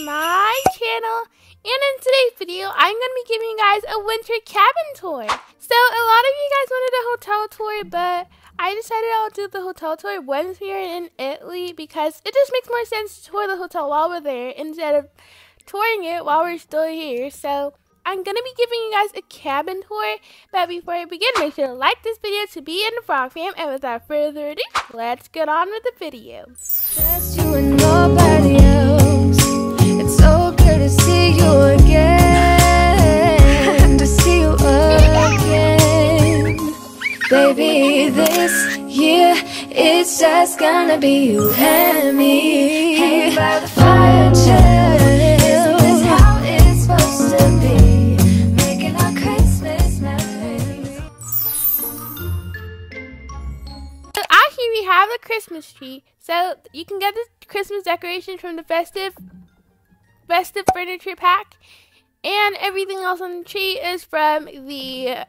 my channel. And in today's video, I'm going to be giving you guys a winter cabin tour. So a lot of you guys wanted a hotel tour, but I decided I'll do the hotel tour once we are in Italy because it just makes more sense to tour the hotel while we're there instead of touring it while we're still here. So I'm going to be giving you guys a cabin tour. But before I begin, make sure to like this video to be in the Frog fam. And without further ado, let's get on with the video. Baby, this year it's just gonna be you and me. Hanging by the fire chill. Christmas we have the Christmas tree. So you can get the Christmas decorations from the festive festive furniture pack. And everything else on the tree is from the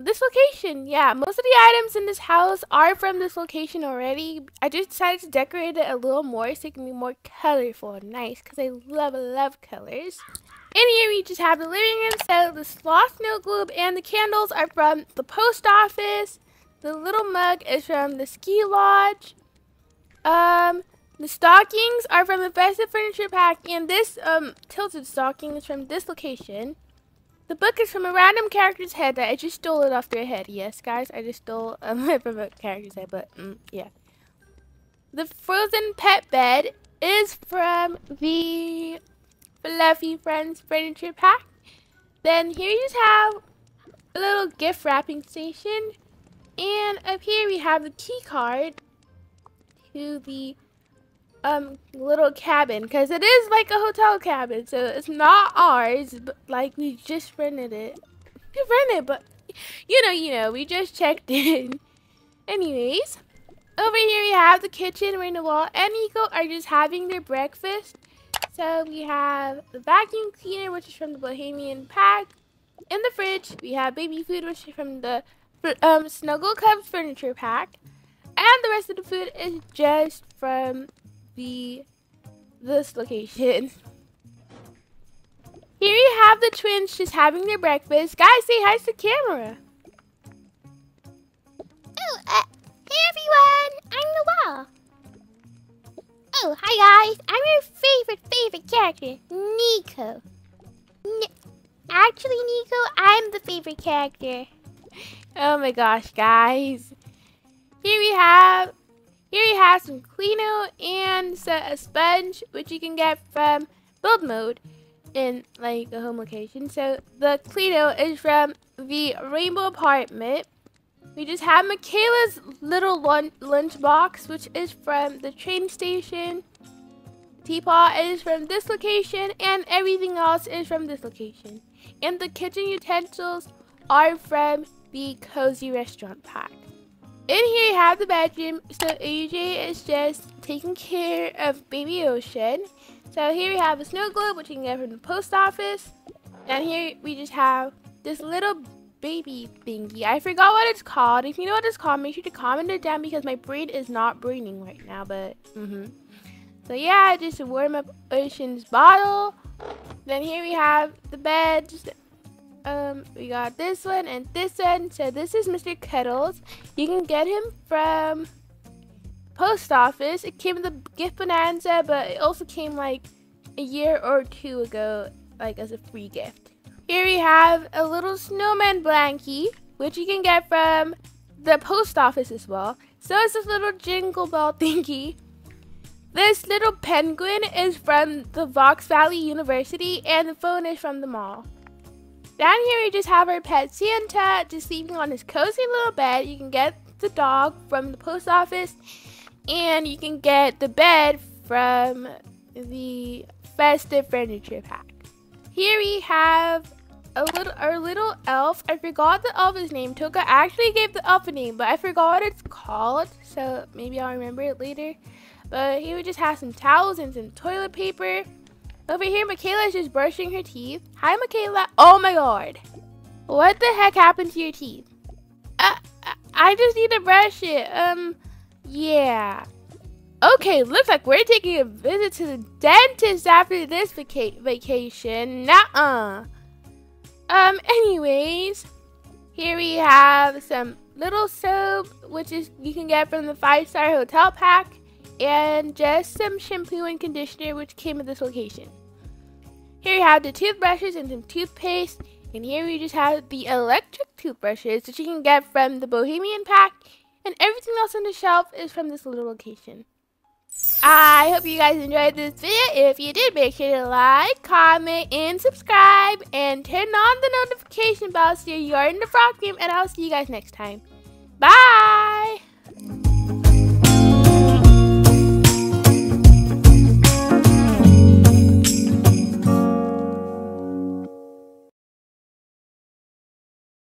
this location. Yeah, most of the items in this house are from this location already. I just decided to decorate it a little more so it can be more colorful and nice because I love, love colors. In here we just have the living room, so the sloth snow globe and the candles are from the post office. The little mug is from the ski lodge. Um, the stockings are from the festive furniture pack, and this um tilted stocking is from this location. The book is from a random character's head that I just stole it off their head. Yes, guys, I just stole um, from a character's head, but mm, yeah. The frozen pet bed is from the Fluffy Friends furniture pack. Then here you just have a little gift wrapping station. And up here we have the key card to the um little cabin because it is like a hotel cabin so it's not ours but like we just rented it. We rented but you know you know we just checked in. Anyways over here we have the kitchen Raina Wall and Nico are just having their breakfast. So we have the vacuum cleaner which is from the Bohemian pack. In the fridge we have baby food which is from the um, Snuggle Cubs furniture pack. And the rest of the food is just from the this location. Here you have the twins just having their breakfast. Guys, say hi to the camera. Oh, uh, hey everyone! I'm Noelle. Oh, hi guys! I'm your favorite, favorite character, Nico. N Actually, Nico, I'm the favorite character. Oh my gosh, guys. Here we have here you have some Cleano and a sponge, which you can get from build mode in like a home location. So the Cleano is from the Rainbow Apartment. We just have Michaela's little lunch, lunch box, which is from the train station. Teapot is from this location, and everything else is from this location. And the kitchen utensils are from the Cozy Restaurant Pack. In here you have the bedroom, so AJ is just taking care of baby Ocean. So here we have a snow globe, which you can get from the post office. And here we just have this little baby thingy. I forgot what it's called. If you know what it's called, make sure to comment it down because my brain is not braining right now. But, mm-hmm. So yeah, just warm up Ocean's bottle. Then here we have the bed, um we got this one and this one. So this is mr kettles. You can get him from post office. It came with the gift bonanza but it also came like a year or two ago like as a free gift. Here we have a little snowman blankie which you can get from the post office as well. So it's this little jingle bell thingy. This little penguin is from the Vox Valley University and the phone is from the mall. Down here we just have our pet Santa just sleeping on his cozy little bed. You can get the dog from the post office and you can get the bed from the festive furniture pack. Here we have a little our little elf. I forgot the elf's name. Toca actually gave the elf a name, but I forgot what it's called. So maybe I'll remember it later. But here we just have some towels and some toilet paper. Over here, Michaela is just brushing her teeth. Hi, Michaela. Oh my god. What the heck happened to your teeth? Uh, I just need to brush it. Um, yeah. Okay, looks like we're taking a visit to the dentist after this vaca- vacation. Nuh-uh. Um, anyways, here we have some little soap, which is you can get from the five-star hotel pack, and just some shampoo and conditioner, which came with this location. Here you have the toothbrushes and some toothpaste, and here we just have the electric toothbrushes, that you can get from the Bohemian pack, and everything else on the shelf is from this little location. I hope you guys enjoyed this video. If you did, make sure to like, comment, and subscribe, and turn on the notification bell so you're in the frog game, and I'll see you guys next time. Bye!